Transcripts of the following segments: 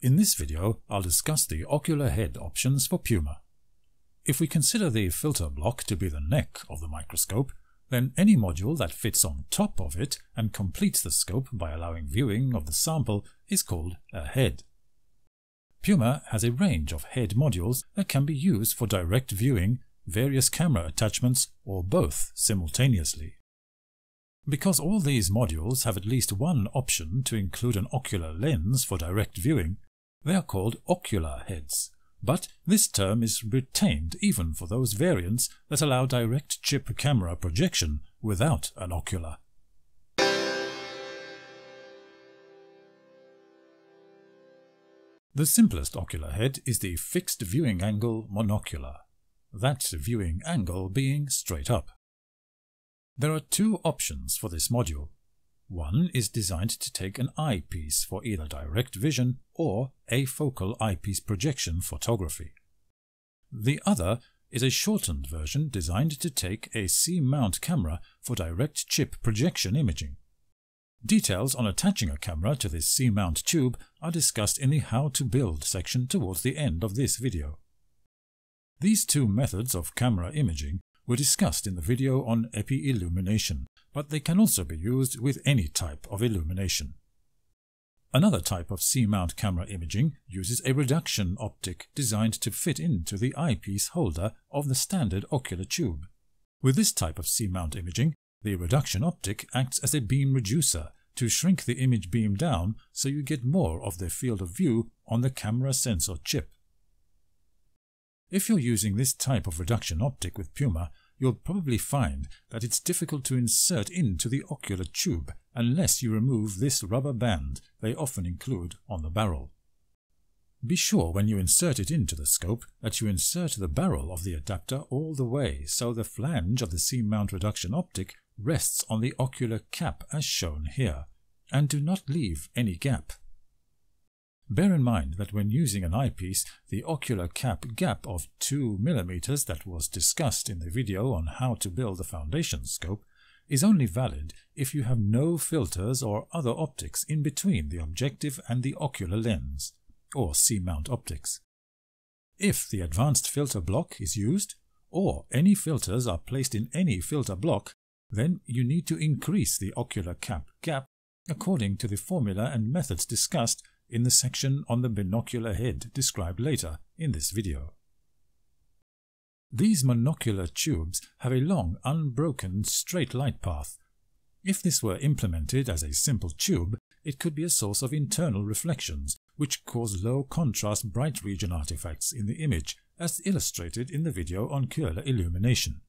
In this video, I'll discuss the ocular head options for Puma. If we consider the filter block to be the neck of the microscope, then any module that fits on top of it and completes the scope by allowing viewing of the sample is called a head. Puma has a range of head modules that can be used for direct viewing, various camera attachments, or both simultaneously. Because all these modules have at least one option to include an ocular lens for direct viewing, they are called ocular heads, but this term is retained even for those variants that allow direct chip camera projection without an ocular. The simplest ocular head is the fixed viewing angle monocular, that viewing angle being straight up. There are two options for this module. One is designed to take an eyepiece for either direct vision or afocal eyepiece projection photography. The other is a shortened version designed to take a C-mount camera for direct chip projection imaging. Details on attaching a camera to this C-mount tube are discussed in the How to Build section towards the end of this video. These two methods of camera imaging were discussed in the video on epi-illumination, but they can also be used with any type of illumination. Another type of C-mount camera imaging uses a reduction optic designed to fit into the eyepiece holder of the standard ocular tube. With this type of C-mount imaging, the reduction optic acts as a beam reducer to shrink the image beam down so you get more of the field of view on the camera sensor chip. If you're using this type of reduction optic with Puma, you'll probably find that it's difficult to insert into the ocular tube unless you remove this rubber band they often include on the barrel. Be sure when you insert it into the scope that you insert the barrel of the adapter all the way so the flange of the C-mount reduction optic rests on the ocular cap as shown here, and do not leave any gap. Bear in mind that when using an eyepiece, the ocular cap gap of 2 mm that was discussed in the video on how to build a foundation scope is only valid if you have no filters or other optics in between the objective and the ocular lens, or C-mount optics. If the advanced filter block is used, or any filters are placed in any filter block, then you need to increase the ocular cap gap according to the formula and methods discussed in the section on the binocular head described later in this video. These monocular tubes have a long, unbroken, straight light path. If this were implemented as a simple tube, it could be a source of internal reflections, which cause low contrast bright region artifacts in the image, as illustrated in the video on Köhler illumination.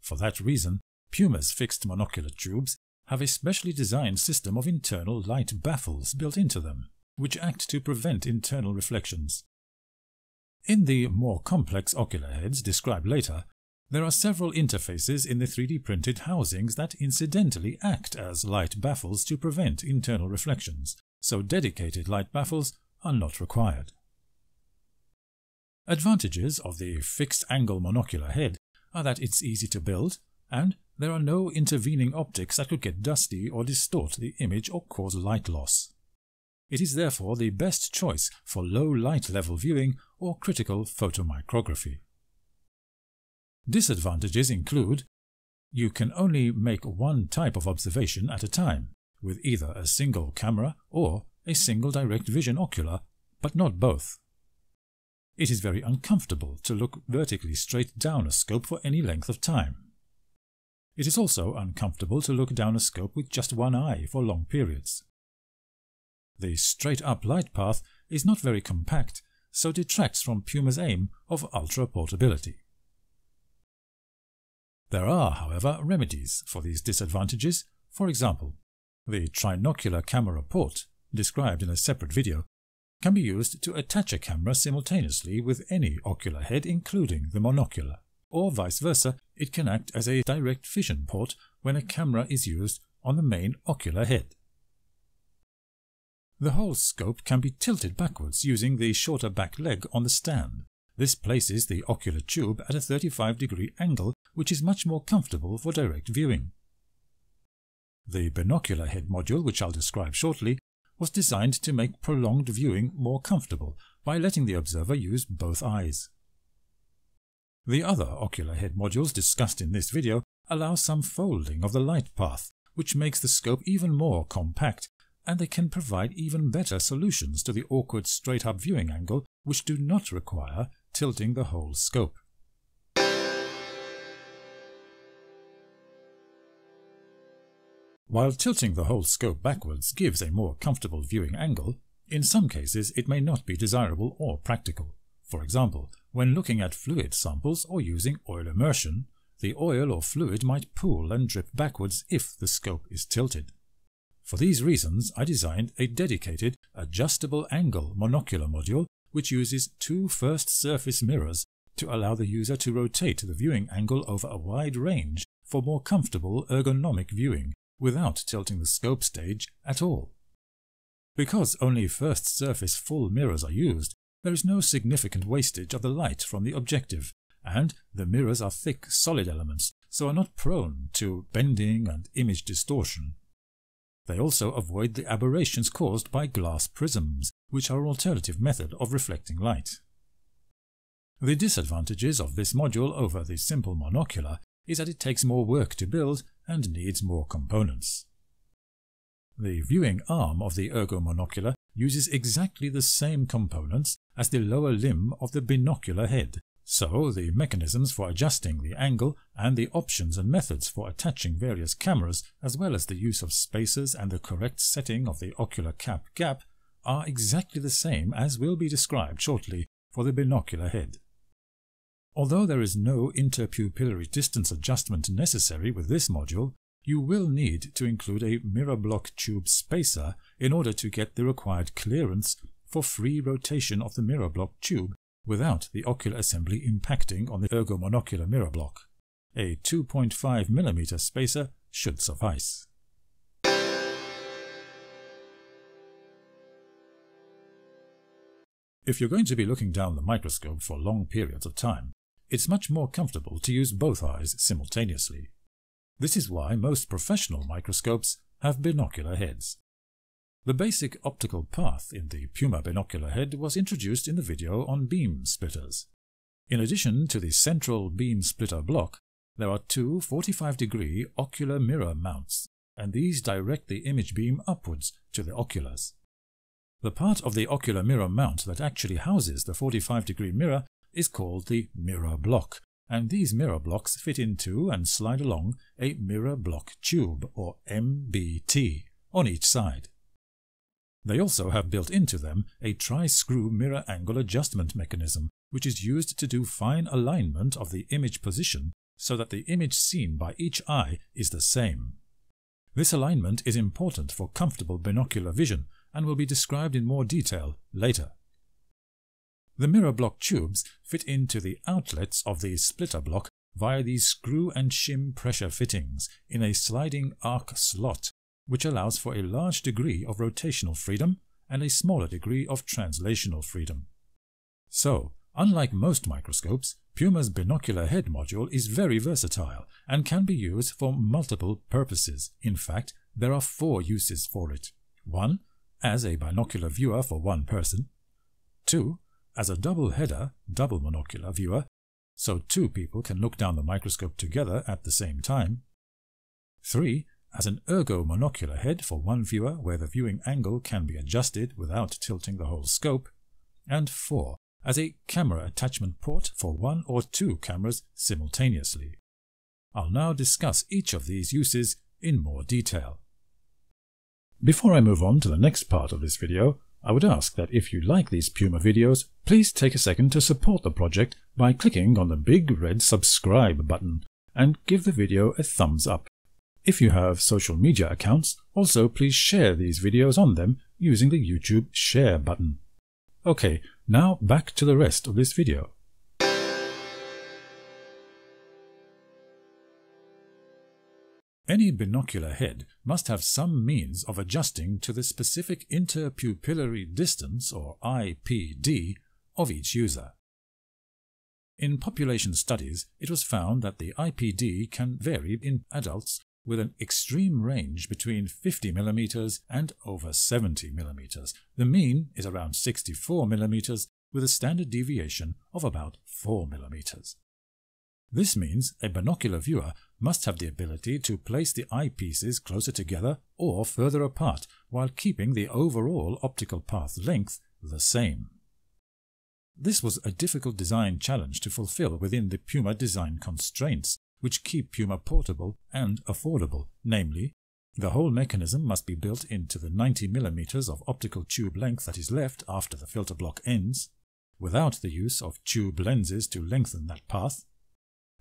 For that reason, Puma's fixed monocular tubes have a specially designed system of internal light baffles built into them, which act to prevent internal reflections. In the more complex ocular heads described later, there are several interfaces in the 3D printed housings that incidentally act as light baffles to prevent internal reflections, so dedicated light baffles are not required. Advantages of the fixed angle monocular head are that it's easy to build and there are no intervening optics that could get dusty or distort the image or cause light loss. It is therefore the best choice for low light level viewing or critical photomicrography. Disadvantages include you can only make one type of observation at a time, with either a single camera or a single direct vision ocular, but not both. It is very uncomfortable to look vertically straight down a scope for any length of time. It is also uncomfortable to look down a scope with just one eye for long periods. The straight-up light path is not very compact, so detracts from Puma's aim of ultra-portability. There are, however, remedies for these disadvantages. For example, the trinocular camera port, described in a separate video, can be used to attach a camera simultaneously with any ocular head including the monocular or vice versa, it can act as a direct vision port when a camera is used on the main ocular head. The whole scope can be tilted backwards using the shorter back leg on the stand. This places the ocular tube at a 35 degree angle which is much more comfortable for direct viewing. The binocular head module, which I'll describe shortly, was designed to make prolonged viewing more comfortable by letting the observer use both eyes. The other ocular head modules discussed in this video allow some folding of the light path, which makes the scope even more compact, and they can provide even better solutions to the awkward straight-up viewing angle which do not require tilting the whole scope. While tilting the whole scope backwards gives a more comfortable viewing angle, in some cases it may not be desirable or practical. For example, when looking at fluid samples or using oil immersion, the oil or fluid might pool and drip backwards if the scope is tilted. For these reasons, I designed a dedicated, adjustable angle monocular module which uses two first surface mirrors to allow the user to rotate the viewing angle over a wide range for more comfortable ergonomic viewing without tilting the scope stage at all. Because only first surface full mirrors are used, there is no significant wastage of the light from the objective, and the mirrors are thick, solid elements, so are not prone to bending and image distortion. They also avoid the aberrations caused by glass prisms, which are an alternative method of reflecting light. The disadvantages of this module over the simple monocular is that it takes more work to build and needs more components. The viewing arm of the ergo monocular uses exactly the same components as the lower limb of the binocular head, so the mechanisms for adjusting the angle and the options and methods for attaching various cameras as well as the use of spacers and the correct setting of the ocular cap gap are exactly the same as will be described shortly for the binocular head. Although there is no interpupillary distance adjustment necessary with this module, you will need to include a mirror block tube spacer in order to get the required clearance for free rotation of the mirror block tube without the ocular assembly impacting on the ergomonocular mirror block. A 2.5mm spacer should suffice. If you're going to be looking down the microscope for long periods of time, it's much more comfortable to use both eyes simultaneously. This is why most professional microscopes have binocular heads. The basic optical path in the Puma binocular head was introduced in the video on beam splitters. In addition to the central beam splitter block, there are two 45-degree ocular mirror mounts, and these direct the image beam upwards to the oculars. The part of the ocular mirror mount that actually houses the 45-degree mirror is called the mirror block, and these mirror blocks fit into and slide along a mirror block tube, or MBT, on each side. They also have built into them a tri-screw mirror angle adjustment mechanism, which is used to do fine alignment of the image position so that the image seen by each eye is the same. This alignment is important for comfortable binocular vision and will be described in more detail later. The mirror block tubes fit into the outlets of the splitter block via these screw and shim pressure fittings in a sliding arc slot, which allows for a large degree of rotational freedom and a smaller degree of translational freedom. So, unlike most microscopes, Puma's binocular head module is very versatile and can be used for multiple purposes. In fact, there are four uses for it. 1. As a binocular viewer for one person. 2 as a double header, double monocular viewer, so two people can look down the microscope together at the same time. 3. As an ergo monocular head for one viewer where the viewing angle can be adjusted without tilting the whole scope. And 4. As a camera attachment port for one or two cameras simultaneously. I'll now discuss each of these uses in more detail. Before I move on to the next part of this video, I would ask that if you like these Puma videos, please take a second to support the project by clicking on the big red subscribe button and give the video a thumbs up. If you have social media accounts, also please share these videos on them using the YouTube share button. Okay, now back to the rest of this video. Any binocular head must have some means of adjusting to the specific interpupillary distance, or IPD, of each user. In population studies, it was found that the IPD can vary in adults with an extreme range between 50 mm and over 70 mm. The mean is around 64 mm with a standard deviation of about 4 mm. This means a binocular viewer must have the ability to place the eyepieces closer together or further apart while keeping the overall optical path length the same. This was a difficult design challenge to fulfill within the Puma design constraints, which keep Puma portable and affordable, namely, the whole mechanism must be built into the 90 mm of optical tube length that is left after the filter block ends, without the use of tube lenses to lengthen that path,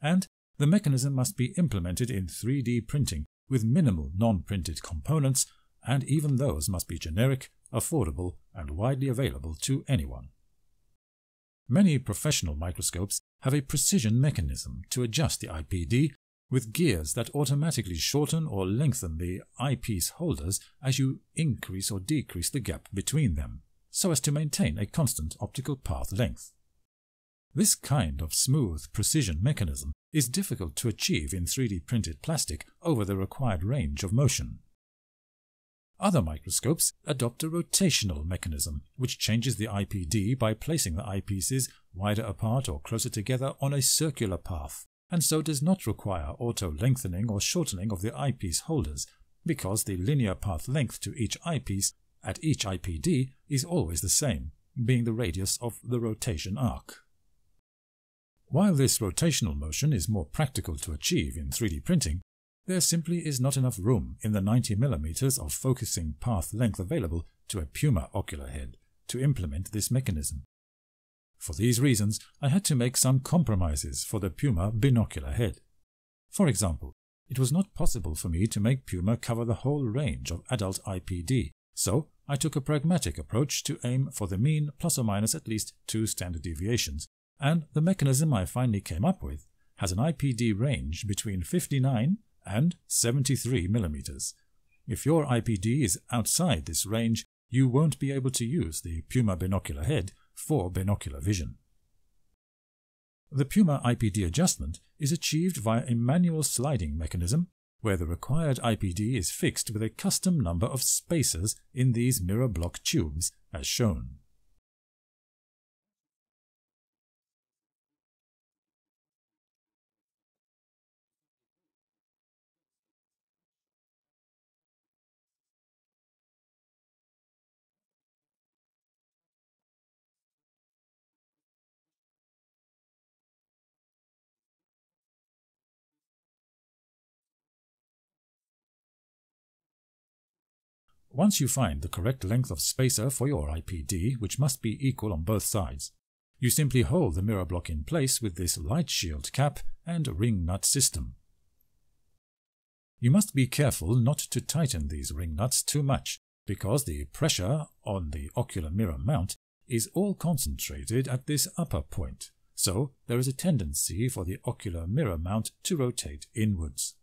and the mechanism must be implemented in 3D printing with minimal non-printed components, and even those must be generic, affordable, and widely available to anyone. Many professional microscopes have a precision mechanism to adjust the IPD with gears that automatically shorten or lengthen the eyepiece holders as you increase or decrease the gap between them, so as to maintain a constant optical path length. This kind of smooth precision mechanism is difficult to achieve in 3D printed plastic over the required range of motion. Other microscopes adopt a rotational mechanism, which changes the IPD by placing the eyepieces wider apart or closer together on a circular path, and so does not require auto-lengthening or shortening of the eyepiece holders, because the linear path length to each eyepiece at each IPD is always the same, being the radius of the rotation arc. While this rotational motion is more practical to achieve in 3D printing, there simply is not enough room in the 90 mm of focusing path length available to a Puma ocular head to implement this mechanism. For these reasons, I had to make some compromises for the Puma binocular head. For example, it was not possible for me to make Puma cover the whole range of adult IPD, so I took a pragmatic approach to aim for the mean plus or minus at least two standard deviations, and the mechanism I finally came up with has an IPD range between 59 and 73 mm. If your IPD is outside this range, you won't be able to use the Puma binocular head for binocular vision. The Puma IPD adjustment is achieved via a manual sliding mechanism where the required IPD is fixed with a custom number of spacers in these mirror block tubes as shown. Once you find the correct length of spacer for your IPD, which must be equal on both sides, you simply hold the mirror block in place with this light shield cap and ring nut system. You must be careful not to tighten these ring nuts too much, because the pressure on the ocular mirror mount is all concentrated at this upper point, so there is a tendency for the ocular mirror mount to rotate inwards.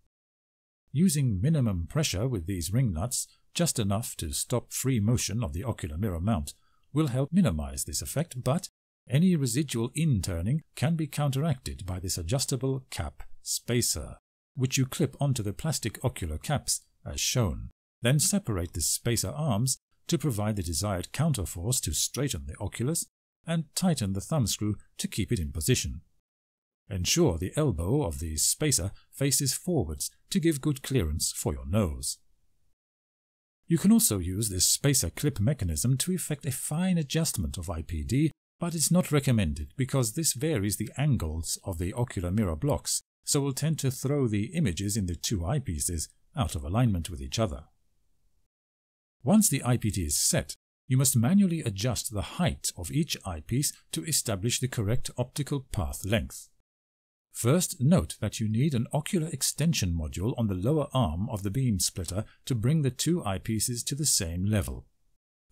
Using minimum pressure with these ring nuts just enough to stop free motion of the ocular mirror mount, will help minimize this effect, but any residual in-turning can be counteracted by this adjustable cap spacer, which you clip onto the plastic ocular caps as shown. Then separate the spacer arms to provide the desired counterforce to straighten the oculus and tighten the thumb screw to keep it in position. Ensure the elbow of the spacer faces forwards to give good clearance for your nose. You can also use this spacer clip mechanism to effect a fine adjustment of IPD, but it's not recommended because this varies the angles of the ocular mirror blocks, so will tend to throw the images in the two eyepieces out of alignment with each other. Once the IPD is set, you must manually adjust the height of each eyepiece to establish the correct optical path length. First, note that you need an ocular extension module on the lower arm of the beam splitter to bring the two eyepieces to the same level.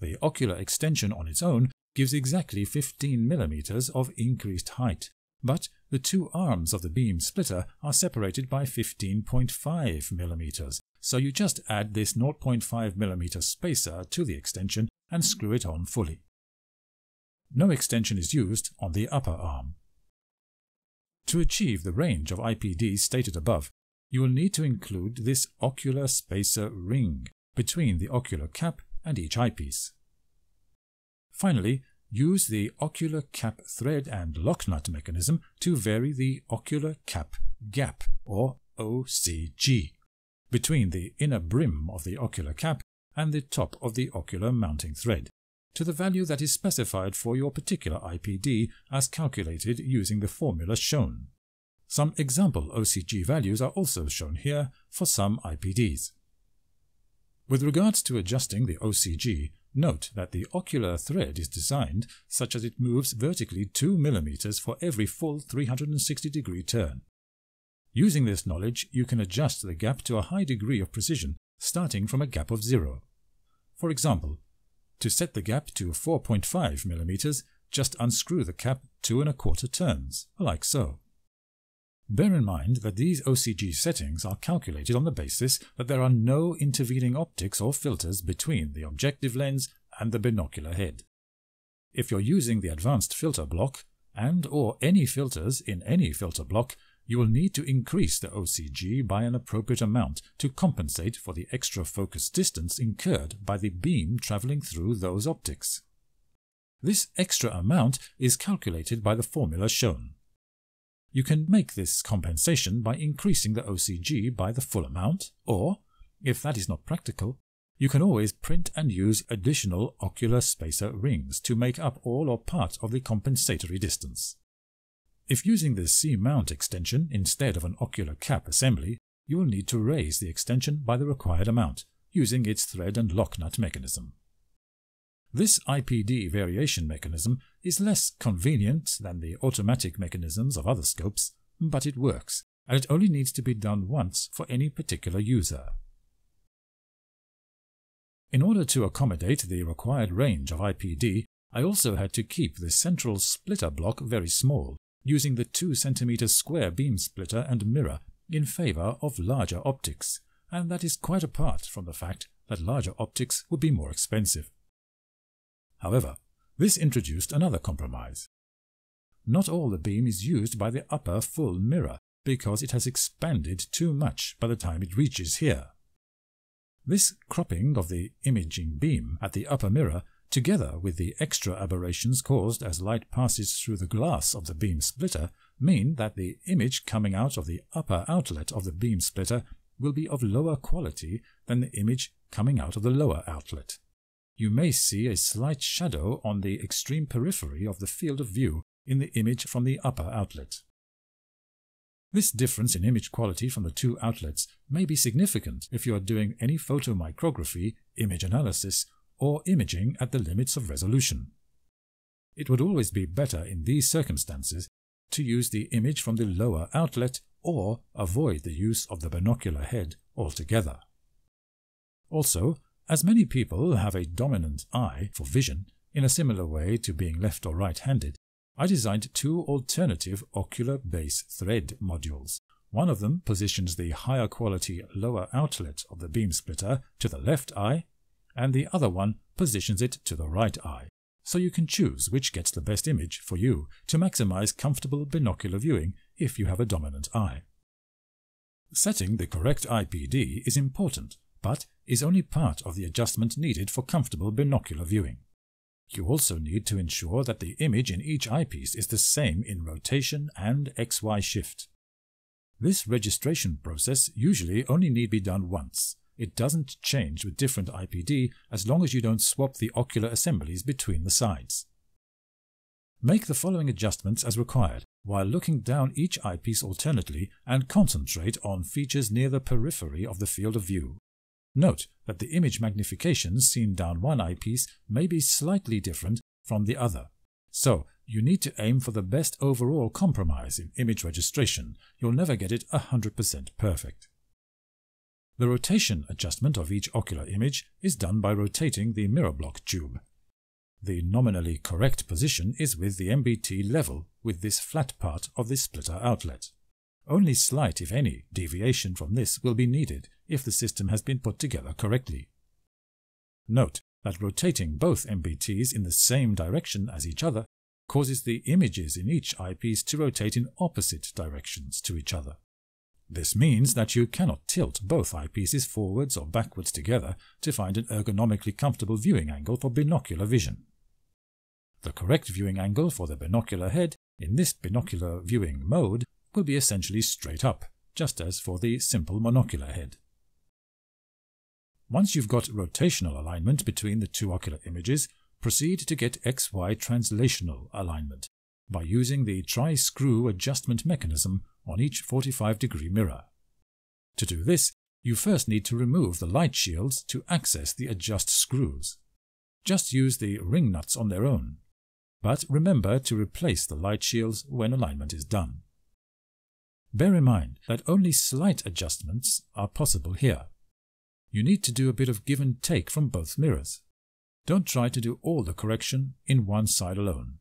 The ocular extension on its own gives exactly 15 mm of increased height, but the two arms of the beam splitter are separated by 15.5 mm, so you just add this 0.5 mm spacer to the extension and screw it on fully. No extension is used on the upper arm. To achieve the range of IPD stated above, you will need to include this ocular spacer ring between the ocular cap and each eyepiece. Finally, use the ocular cap thread and lock nut mechanism to vary the ocular cap gap, or OCG, between the inner brim of the ocular cap and the top of the ocular mounting thread, to the value that is specified for your particular IPD as calculated using the formula shown. Some example OCG values are also shown here for some IPDs. With regards to adjusting the OCG, note that the ocular thread is designed such that it moves vertically 2 mm for every full 360 degree turn. Using this knowledge, you can adjust the gap to a high degree of precision, starting from a gap of 0. For example, to set the gap to 4.5 mm, just unscrew the cap two and a quarter turns, like so. Bear in mind that these OCG settings are calculated on the basis that there are no intervening optics or filters between the objective lens and the binocular head. If you're using the advanced filter block, and or any filters in any filter block, you will need to increase the OCG by an appropriate amount to compensate for the extra focus distance incurred by the beam traveling through those optics. This extra amount is calculated by the formula shown. You can make this compensation by increasing the OCG by the full amount, or, if that is not practical, you can always print and use additional ocular spacer rings to make up all or part of the compensatory distance. If using the C-mount extension instead of an ocular cap assembly, you will need to raise the extension by the required amount, using its thread and lock nut mechanism. This IPD variation mechanism is less convenient than the automatic mechanisms of other scopes, but it works, and it only needs to be done once for any particular user. In order to accommodate the required range of IPD, I also had to keep the central splitter block very small, using the 2 cm square beam splitter and mirror in favor of larger optics, and that is quite apart from the fact that larger optics would be more expensive. However, this introduced another compromise. Not all the beam is used by the upper full mirror because it has expanded too much by the time it reaches here. This cropping of the imaging beam at the upper mirror, together with the extra aberrations caused as light passes through the glass of the beam splitter, mean that the image coming out of the upper outlet of the beam splitter will be of lower quality than the image coming out of the lower outlet you may see a slight shadow on the extreme periphery of the field of view in the image from the upper outlet. This difference in image quality from the two outlets may be significant if you are doing any photomicrography, image analysis, or imaging at the limits of resolution. It would always be better in these circumstances to use the image from the lower outlet or avoid the use of the binocular head altogether. Also, as many people have a dominant eye for vision, in a similar way to being left or right-handed, I designed two alternative ocular base thread modules. One of them positions the higher quality lower outlet of the beam splitter to the left eye, and the other one positions it to the right eye, so you can choose which gets the best image for you to maximize comfortable binocular viewing if you have a dominant eye. Setting the correct IPD is important but is only part of the adjustment needed for comfortable binocular viewing. You also need to ensure that the image in each eyepiece is the same in rotation and XY shift. This registration process usually only need be done once. It doesn't change with different IPD as long as you don't swap the ocular assemblies between the sides. Make the following adjustments as required, while looking down each eyepiece alternately and concentrate on features near the periphery of the field of view. Note that the image magnifications seen down one eyepiece may be slightly different from the other. So, you need to aim for the best overall compromise in image registration. You'll never get it 100% perfect. The rotation adjustment of each ocular image is done by rotating the mirror block tube. The nominally correct position is with the MBT level with this flat part of the splitter outlet. Only slight, if any, deviation from this will be needed if the system has been put together correctly. Note that rotating both MBTs in the same direction as each other causes the images in each eyepiece to rotate in opposite directions to each other. This means that you cannot tilt both eyepieces forwards or backwards together to find an ergonomically comfortable viewing angle for binocular vision. The correct viewing angle for the binocular head in this binocular viewing mode will be essentially straight up, just as for the simple monocular head. Once you've got rotational alignment between the two ocular images, proceed to get XY translational alignment by using the tri-screw adjustment mechanism on each 45 degree mirror. To do this, you first need to remove the light shields to access the adjust screws. Just use the ring nuts on their own, but remember to replace the light shields when alignment is done. Bear in mind that only slight adjustments are possible here you need to do a bit of give and take from both mirrors. Don't try to do all the correction in one side alone.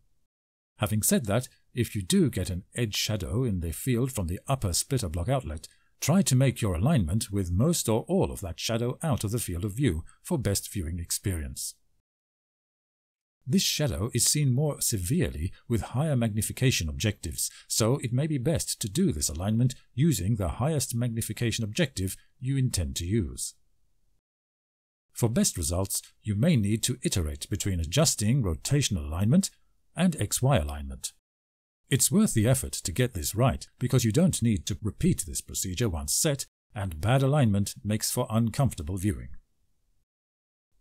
Having said that, if you do get an edge shadow in the field from the upper splitter block outlet, try to make your alignment with most or all of that shadow out of the field of view for best viewing experience. This shadow is seen more severely with higher magnification objectives, so it may be best to do this alignment using the highest magnification objective you intend to use. For best results, you may need to iterate between adjusting rotational alignment and XY alignment. It's worth the effort to get this right because you don't need to repeat this procedure once set, and bad alignment makes for uncomfortable viewing.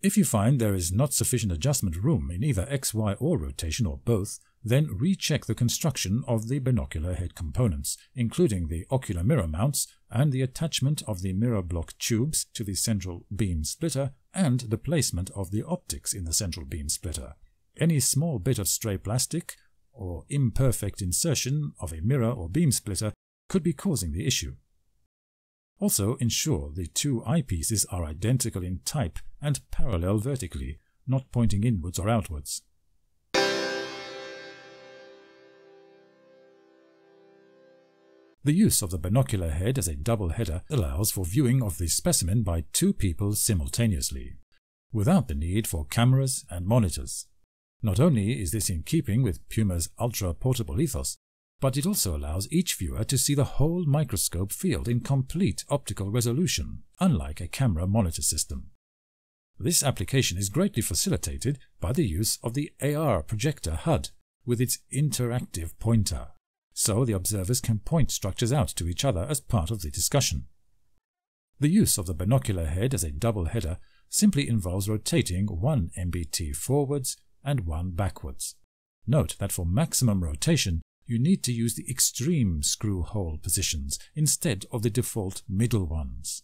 If you find there is not sufficient adjustment room in either XY or rotation or both, then recheck the construction of the binocular head components, including the ocular mirror mounts and the attachment of the mirror block tubes to the central beam splitter and the placement of the optics in the central beam splitter. Any small bit of stray plastic or imperfect insertion of a mirror or beam splitter could be causing the issue. Also ensure the two eyepieces are identical in type and parallel vertically, not pointing inwards or outwards. The use of the binocular head as a double header allows for viewing of the specimen by two people simultaneously, without the need for cameras and monitors. Not only is this in keeping with Puma's ultra-portable ethos, but it also allows each viewer to see the whole microscope field in complete optical resolution, unlike a camera monitor system. This application is greatly facilitated by the use of the AR projector HUD with its interactive pointer so the observers can point structures out to each other as part of the discussion. The use of the binocular head as a double header simply involves rotating one MBT forwards and one backwards. Note that for maximum rotation, you need to use the extreme screw hole positions instead of the default middle ones.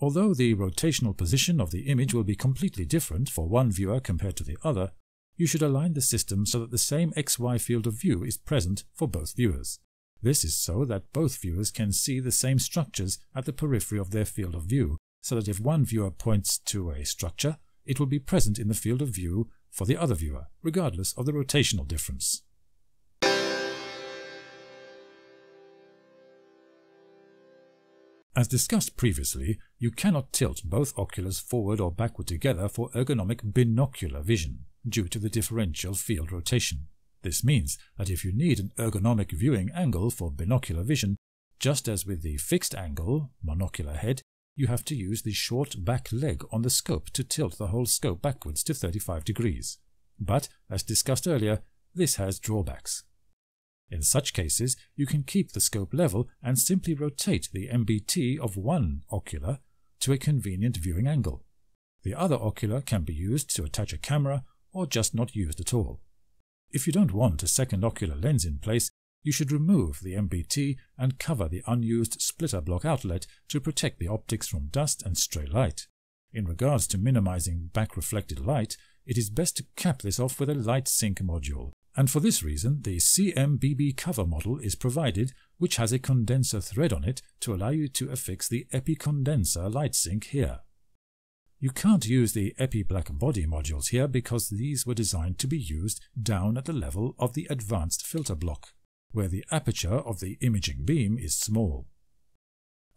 Although the rotational position of the image will be completely different for one viewer compared to the other, you should align the system so that the same XY field of view is present for both viewers. This is so that both viewers can see the same structures at the periphery of their field of view, so that if one viewer points to a structure, it will be present in the field of view for the other viewer, regardless of the rotational difference. As discussed previously, you cannot tilt both oculars forward or backward together for ergonomic binocular vision due to the differential field rotation. This means that if you need an ergonomic viewing angle for binocular vision, just as with the fixed angle monocular head, you have to use the short back leg on the scope to tilt the whole scope backwards to 35 degrees. But, as discussed earlier, this has drawbacks. In such cases, you can keep the scope level and simply rotate the MBT of one ocular to a convenient viewing angle. The other ocular can be used to attach a camera or just not used at all. If you don't want a second ocular lens in place, you should remove the MBT and cover the unused splitter block outlet to protect the optics from dust and stray light. In regards to minimizing back-reflected light, it is best to cap this off with a light sink module, and for this reason the CMBB cover model is provided which has a condenser thread on it to allow you to affix the epicondenser light sink here. You can't use the EPI-Black body modules here because these were designed to be used down at the level of the advanced filter block, where the aperture of the imaging beam is small.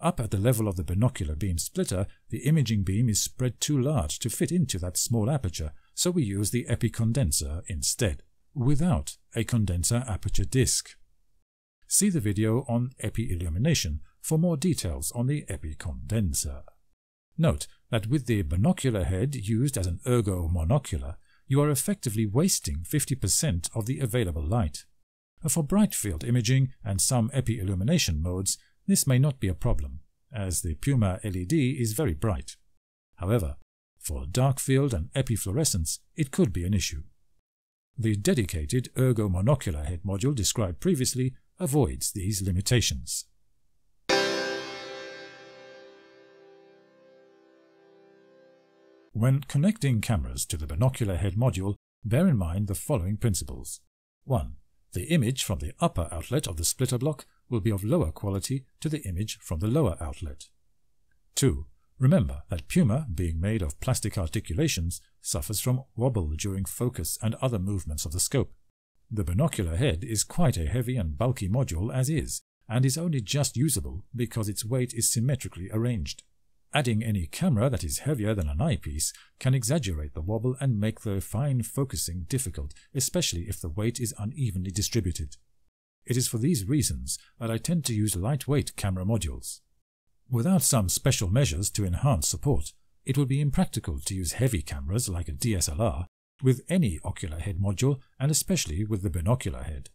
Up at the level of the binocular beam splitter, the imaging beam is spread too large to fit into that small aperture, so we use the epicondenser instead, without a condenser aperture disc. See the video on epi-illumination for more details on the epi-condenser. Note that with the binocular head used as an ergo monocular, you are effectively wasting 50% of the available light. For bright field imaging and some epi-illumination modes, this may not be a problem, as the Puma LED is very bright. However, for dark field and epifluorescence, it could be an issue. The dedicated ergo monocular head module described previously avoids these limitations. When connecting cameras to the binocular head module, bear in mind the following principles. 1. The image from the upper outlet of the splitter block will be of lower quality to the image from the lower outlet. 2. Remember that Puma, being made of plastic articulations, suffers from wobble during focus and other movements of the scope. The binocular head is quite a heavy and bulky module as is, and is only just usable because its weight is symmetrically arranged. Adding any camera that is heavier than an eyepiece can exaggerate the wobble and make the fine focusing difficult, especially if the weight is unevenly distributed. It is for these reasons that I tend to use lightweight camera modules. Without some special measures to enhance support, it would be impractical to use heavy cameras like a DSLR with any ocular head module and especially with the binocular head.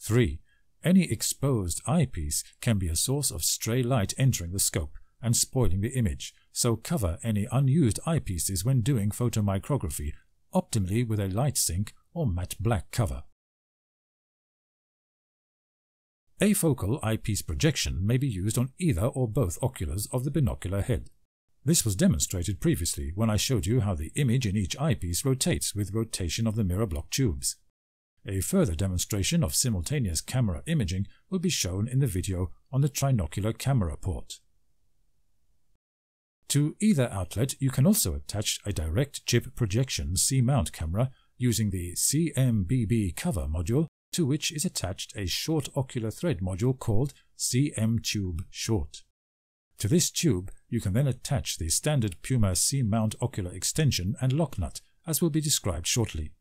3. Any exposed eyepiece can be a source of stray light entering the scope and spoiling the image, so cover any unused eyepieces when doing photomicrography, optimally with a light sink or matte black cover. Afocal eyepiece projection may be used on either or both oculars of the binocular head. This was demonstrated previously when I showed you how the image in each eyepiece rotates with rotation of the mirror block tubes. A further demonstration of simultaneous camera imaging will be shown in the video on the trinocular camera port. To either outlet, you can also attach a direct chip projection C-mount camera using the CMBB cover module to which is attached a short ocular thread module called CM Tube Short. To this tube, you can then attach the standard Puma C-mount ocular extension and lock nut, as will be described shortly.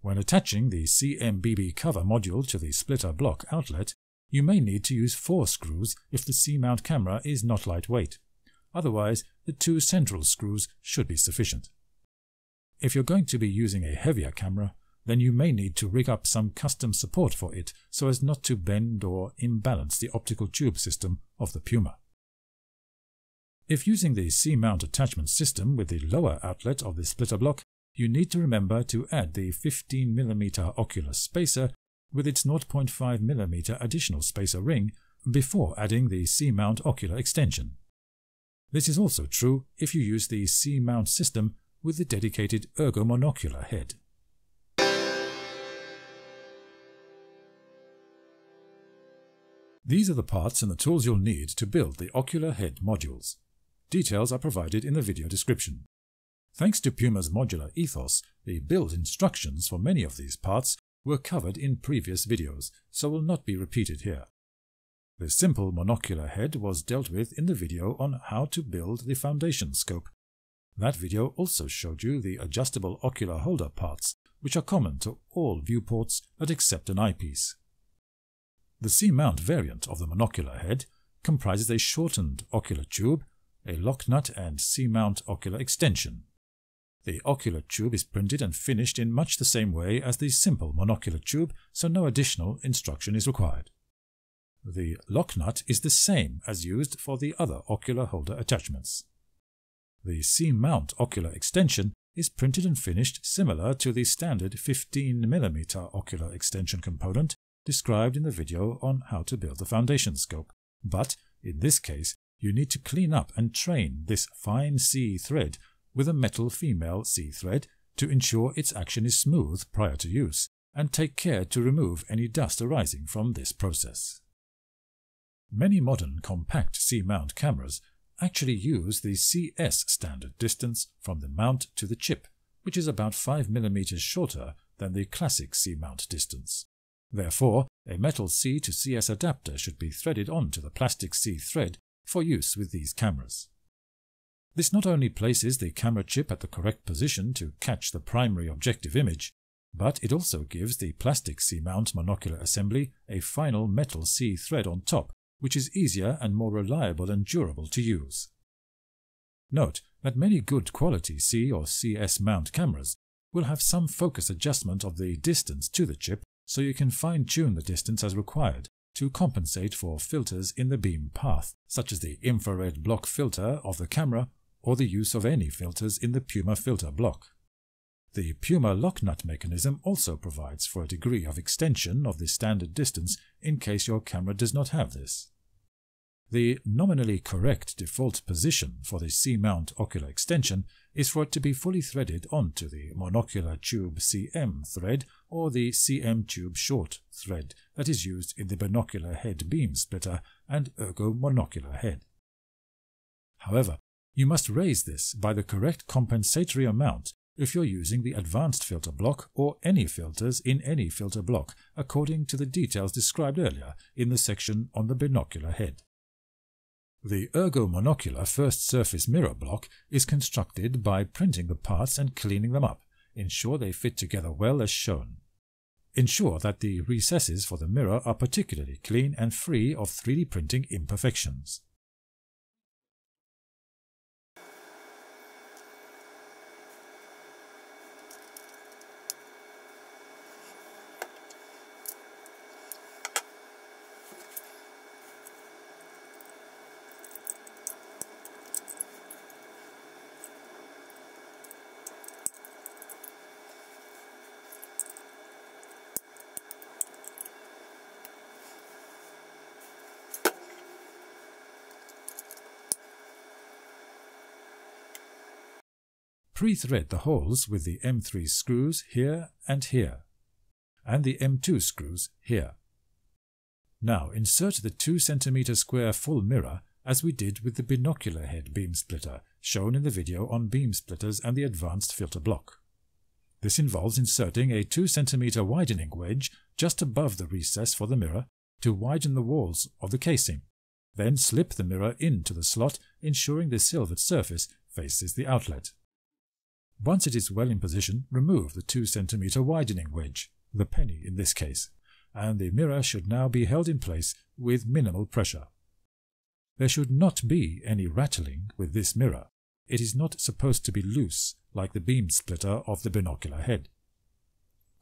When attaching the CMBB cover module to the splitter block outlet, you may need to use four screws if the C-mount camera is not lightweight. Otherwise, the two central screws should be sufficient. If you're going to be using a heavier camera, then you may need to rig up some custom support for it so as not to bend or imbalance the optical tube system of the Puma. If using the C-mount attachment system with the lower outlet of the splitter block, you need to remember to add the 15mm ocular spacer with its 0.5mm additional spacer ring before adding the C-mount ocular extension. This is also true if you use the C-mount system with the dedicated ergo monocular head. These are the parts and the tools you'll need to build the ocular head modules. Details are provided in the video description. Thanks to Puma's modular ethos, the build instructions for many of these parts were covered in previous videos, so will not be repeated here. The simple monocular head was dealt with in the video on how to build the foundation scope. That video also showed you the adjustable ocular holder parts, which are common to all viewports that accept an eyepiece. The C-mount variant of the monocular head comprises a shortened ocular tube, a lock nut and C-mount ocular extension. The ocular tube is printed and finished in much the same way as the simple monocular tube, so no additional instruction is required. The lock nut is the same as used for the other ocular holder attachments. The C-mount ocular extension is printed and finished similar to the standard 15mm ocular extension component described in the video on how to build the foundation scope. But, in this case, you need to clean up and train this fine C thread with a metal female C thread to ensure its action is smooth prior to use, and take care to remove any dust arising from this process. Many modern compact C-mount cameras actually use the CS standard distance from the mount to the chip, which is about 5mm shorter than the classic C-mount distance. Therefore, a metal C to CS adapter should be threaded onto the plastic C thread for use with these cameras. This not only places the camera chip at the correct position to catch the primary objective image, but it also gives the plastic C-mount monocular assembly a final metal C thread on top, which is easier and more reliable and durable to use. Note that many good quality C or CS mount cameras will have some focus adjustment of the distance to the chip so you can fine-tune the distance as required to compensate for filters in the beam path, such as the infrared block filter of the camera or the use of any filters in the Puma filter block. The Puma lock nut mechanism also provides for a degree of extension of the standard distance in case your camera does not have this. The nominally correct default position for the C-mount ocular extension is for it to be fully threaded onto the monocular tube CM thread or the CM tube short thread that is used in the binocular head beam splitter and ergo monocular head. However, you must raise this by the correct compensatory amount if you're using the advanced filter block or any filters in any filter block according to the details described earlier in the section on the binocular head. The Ergo Monocular first surface mirror block is constructed by printing the parts and cleaning them up. Ensure they fit together well as shown. Ensure that the recesses for the mirror are particularly clean and free of 3D printing imperfections. Pre-thread the holes with the M3 screws here and here, and the M2 screws here. Now insert the 2 cm square full mirror as we did with the binocular head beam splitter shown in the video on beam splitters and the advanced filter block. This involves inserting a 2 cm widening wedge just above the recess for the mirror to widen the walls of the casing. Then slip the mirror into the slot, ensuring the silvered surface faces the outlet. Once it is well in position, remove the 2 cm widening wedge, the penny in this case, and the mirror should now be held in place with minimal pressure. There should not be any rattling with this mirror. It is not supposed to be loose like the beam splitter of the binocular head.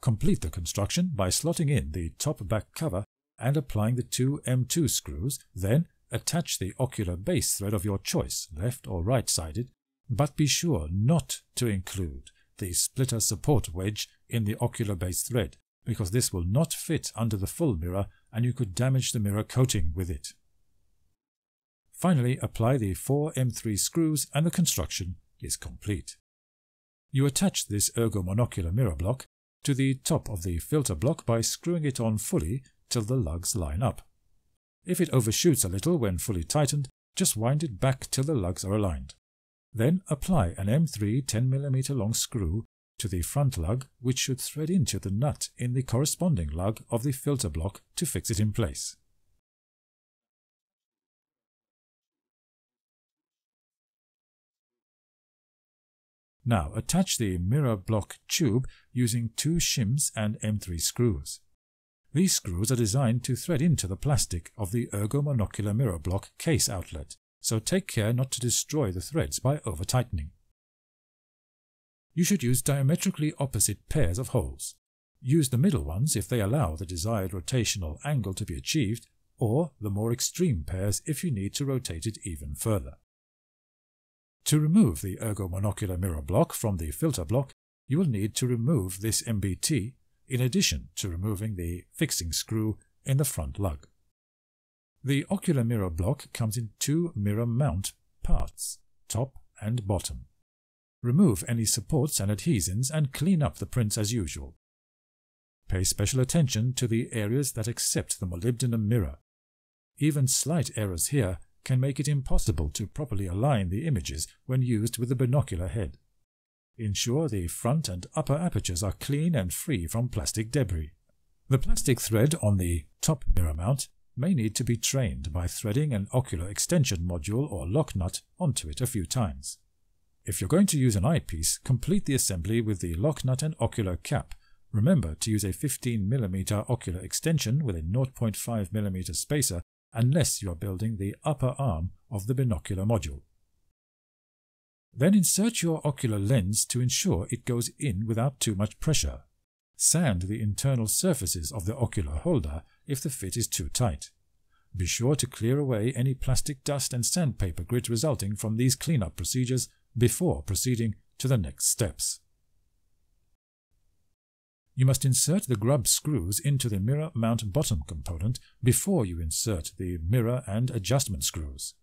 Complete the construction by slotting in the top back cover and applying the two M2 screws, then attach the ocular base thread of your choice, left or right-sided, but be sure not to include the splitter support wedge in the ocular base thread, because this will not fit under the full mirror and you could damage the mirror coating with it. Finally, apply the four M3 screws and the construction is complete. You attach this ergo monocular mirror block to the top of the filter block by screwing it on fully till the lugs line up. If it overshoots a little when fully tightened, just wind it back till the lugs are aligned. Then apply an M3 10mm long screw to the front lug which should thread into the nut in the corresponding lug of the filter block to fix it in place. Now attach the mirror block tube using two shims and M3 screws. These screws are designed to thread into the plastic of the ergo monocular mirror block case outlet so take care not to destroy the threads by over-tightening. You should use diametrically opposite pairs of holes. Use the middle ones if they allow the desired rotational angle to be achieved, or the more extreme pairs if you need to rotate it even further. To remove the ergo monocular mirror block from the filter block, you will need to remove this MBT in addition to removing the fixing screw in the front lug. The ocular mirror block comes in two mirror mount parts, top and bottom. Remove any supports and adhesins and clean up the prints as usual. Pay special attention to the areas that accept the molybdenum mirror. Even slight errors here can make it impossible to properly align the images when used with the binocular head. Ensure the front and upper apertures are clean and free from plastic debris. The plastic thread on the top mirror mount may need to be trained by threading an ocular extension module or lock nut onto it a few times. If you're going to use an eyepiece, complete the assembly with the lock nut and ocular cap, Remember to use a 15mm ocular extension with a 0.5mm spacer unless you are building the upper arm of the binocular module. Then insert your ocular lens to ensure it goes in without too much pressure. Sand the internal surfaces of the ocular holder if the fit is too tight. Be sure to clear away any plastic dust and sandpaper grit resulting from these cleanup procedures before proceeding to the next steps. You must insert the grub screws into the mirror mount bottom component before you insert the mirror and adjustment screws.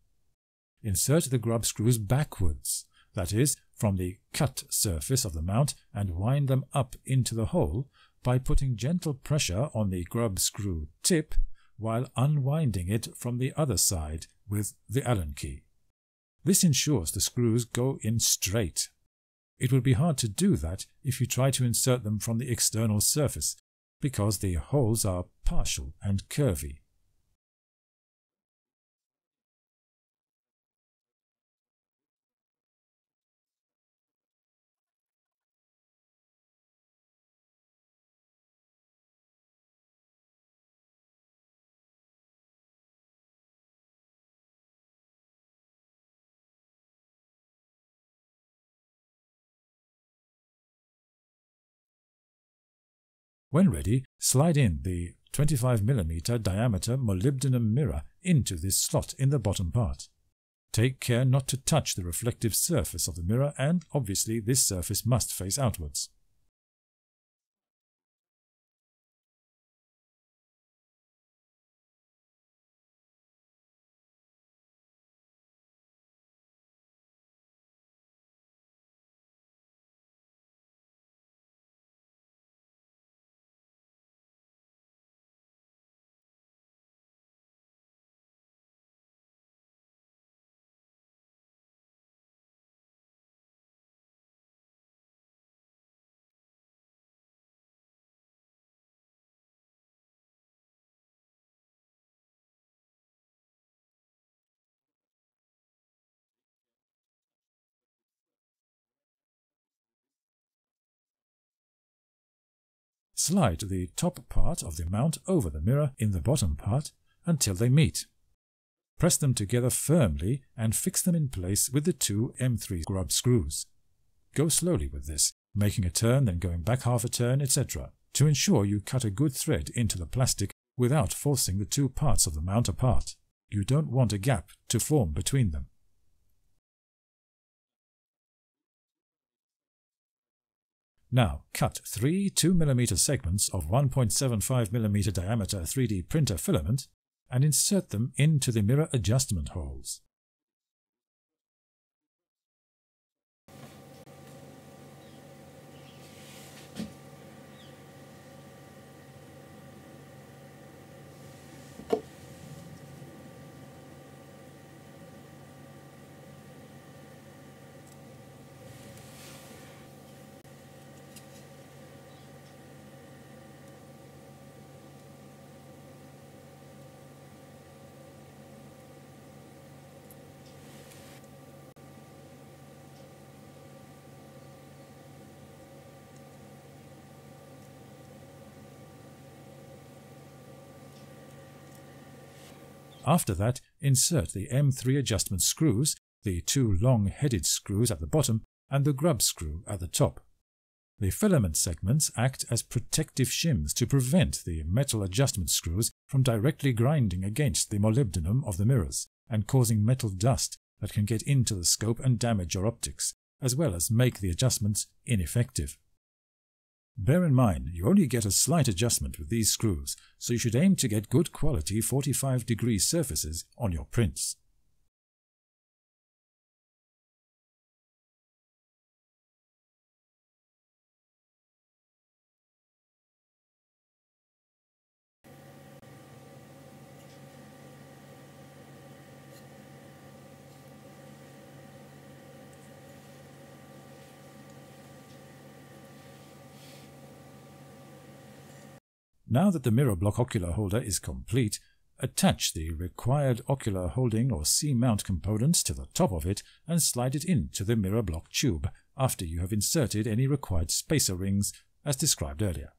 Insert the grub screws backwards, that is, from the cut surface of the mount and wind them up into the hole by putting gentle pressure on the grub screw tip while unwinding it from the other side with the Allen key. This ensures the screws go in straight. It would be hard to do that if you try to insert them from the external surface, because the holes are partial and curvy. When ready, slide in the 25mm diameter molybdenum mirror into this slot in the bottom part. Take care not to touch the reflective surface of the mirror and obviously this surface must face outwards. Slide the top part of the mount over the mirror in the bottom part until they meet. Press them together firmly and fix them in place with the two M3 grub screws. Go slowly with this, making a turn then going back half a turn, etc., to ensure you cut a good thread into the plastic without forcing the two parts of the mount apart. You don't want a gap to form between them. Now, cut three 2mm segments of 1.75mm diameter 3D printer filament and insert them into the mirror adjustment holes. After that, insert the M3 adjustment screws, the two long-headed screws at the bottom, and the grub screw at the top. The filament segments act as protective shims to prevent the metal adjustment screws from directly grinding against the molybdenum of the mirrors and causing metal dust that can get into the scope and damage your optics, as well as make the adjustments ineffective. Bear in mind, you only get a slight adjustment with these screws, so you should aim to get good quality 45 degree surfaces on your prints. Now that the mirror block ocular holder is complete, attach the required ocular holding or C-mount components to the top of it and slide it into the mirror block tube after you have inserted any required spacer rings as described earlier.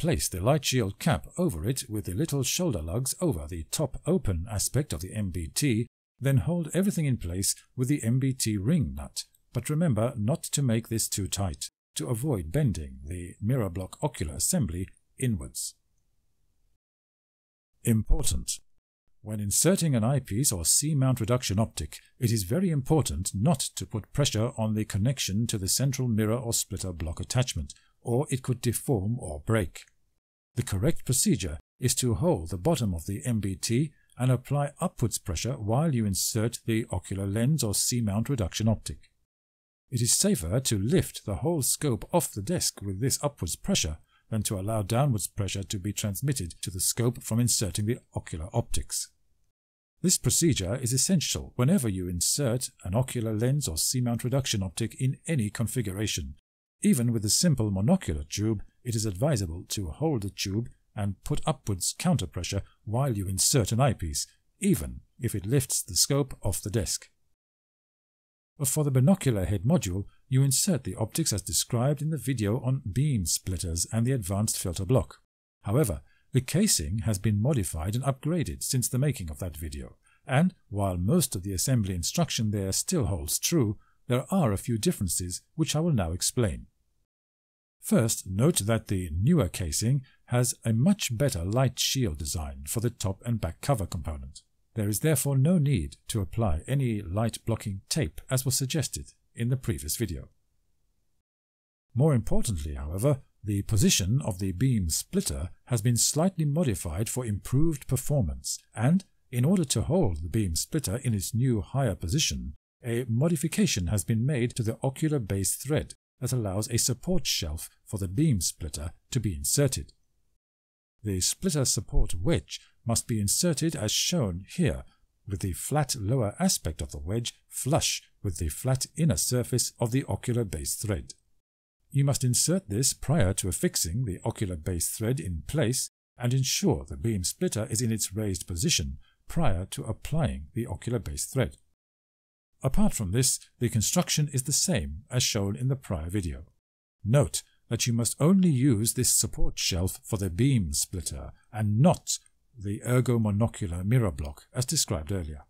Place the light shield cap over it with the little shoulder lugs over the top open aspect of the MBT, then hold everything in place with the MBT ring nut, but remember not to make this too tight, to avoid bending the mirror block ocular assembly inwards. Important. When inserting an eyepiece or C-mount reduction optic, it is very important not to put pressure on the connection to the central mirror or splitter block attachment, or it could deform or break. The correct procedure is to hold the bottom of the MBT and apply upwards pressure while you insert the ocular lens or C-mount reduction optic. It is safer to lift the whole scope off the desk with this upwards pressure than to allow downwards pressure to be transmitted to the scope from inserting the ocular optics. This procedure is essential whenever you insert an ocular lens or C-mount reduction optic in any configuration, even with a simple monocular tube, it is advisable to hold the tube and put upwards counter pressure while you insert an eyepiece, even if it lifts the scope off the desk. For the binocular head module, you insert the optics as described in the video on beam splitters and the advanced filter block. However, the casing has been modified and upgraded since the making of that video, and while most of the assembly instruction there still holds true, there are a few differences which I will now explain. First, note that the newer casing has a much better light shield design for the top and back cover component. There is therefore no need to apply any light blocking tape as was suggested in the previous video. More importantly, however, the position of the beam splitter has been slightly modified for improved performance and, in order to hold the beam splitter in its new higher position, a modification has been made to the ocular base thread that allows a support shelf for the beam splitter to be inserted. The splitter support wedge must be inserted as shown here, with the flat lower aspect of the wedge flush with the flat inner surface of the ocular base thread. You must insert this prior to affixing the ocular base thread in place and ensure the beam splitter is in its raised position prior to applying the ocular base thread. Apart from this, the construction is the same as shown in the prior video. Note that you must only use this support shelf for the beam splitter and not the ergomonocular mirror block as described earlier.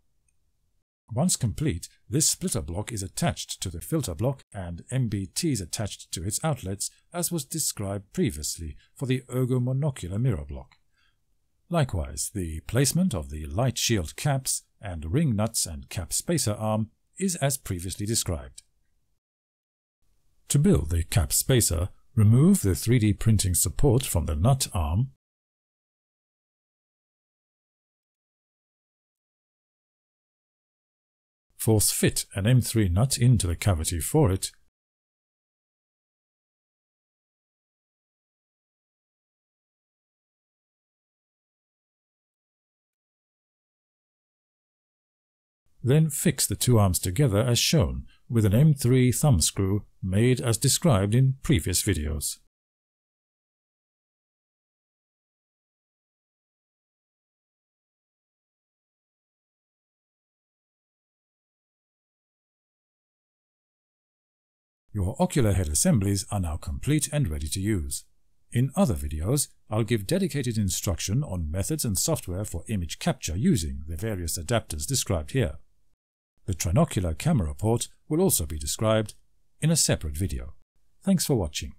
Once complete, this splitter block is attached to the filter block and MBTs attached to its outlets as was described previously for the ergomonocular mirror block. Likewise, the placement of the light shield caps and ring nuts and cap spacer arm is as previously described. To build the cap spacer, remove the 3D printing support from the nut arm Force fit an M3 nut into the cavity for it Then fix the two arms together as shown with an M3 thumb screw made as described in previous videos. Your ocular head assemblies are now complete and ready to use. In other videos, I'll give dedicated instruction on methods and software for image capture using the various adapters described here. The trinocular camera port will also be described in a separate video. Thanks for watching.